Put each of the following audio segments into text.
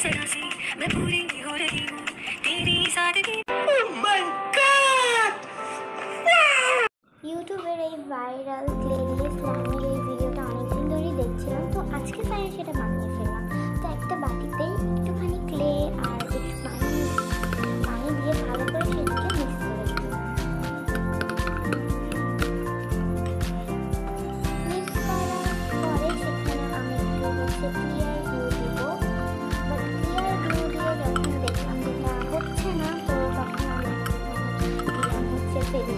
सदा से मैं पूरी हो रही हूँ तेरी सादगी ইউটিউবের এই ভাইরাল ক্লেলি স্ল্যামের এই ভিডিওটা অনেকদিন ধরেই দেখছিলাম তো আজকে ফাইনালি সেটা বানিয়ে ফেললাম তো একটা বাটিতে একটুখানি ক্লে আর একটু পানি পানি দিয়ে ভালো করে সেটাকে মিক্স করে দিলাম মিক্স করার পরে সেখানে আমি একটু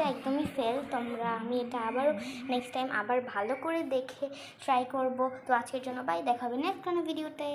এটা একদমই ফেল তোমরা আমি এটা আবারও নেক্সট টাইম আবার ভালো করে দেখে ট্রাই করব। তো আজকের জন্য বাই দেখাবে নেক্সট কোনো ভিডিওতে